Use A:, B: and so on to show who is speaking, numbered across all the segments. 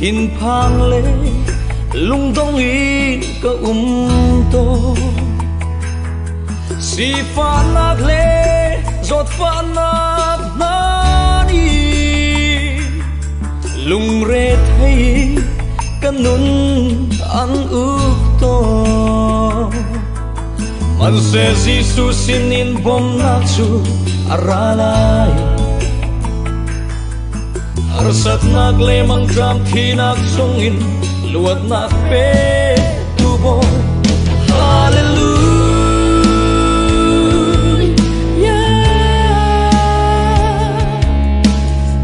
A: thiên phang lê, lung dong in ka um to si pha nak le giọt pha nak na đi lung re thấy ka nun an uk to. Man se xin in bom nak chu aralai à arsat nak lemang mang jam thi nak sungin luat nak pe tubo hallelujah.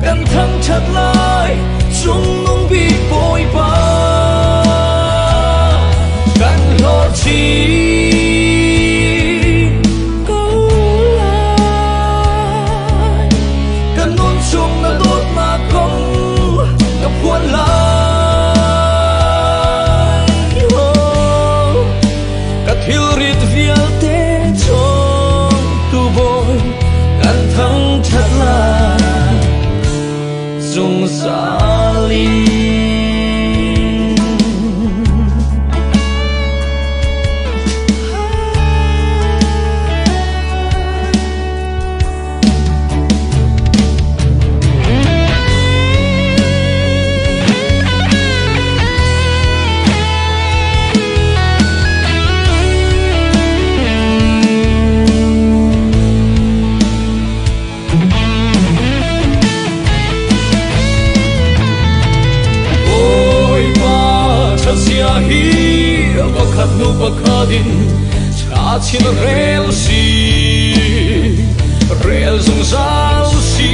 A: Kan thăng chặt lại, chúng nung bị bội ba dùng xa linh hi pakhat nu pakhatin cha chin rel si, rel zung zal si.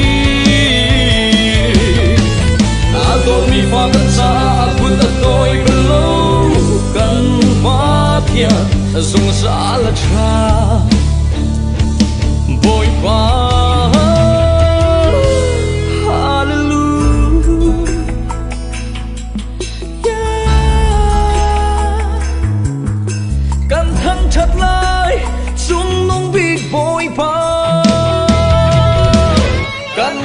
A: A do mi fa kan cha a kun ta toy lo kan ma pia zung zal cha boy pa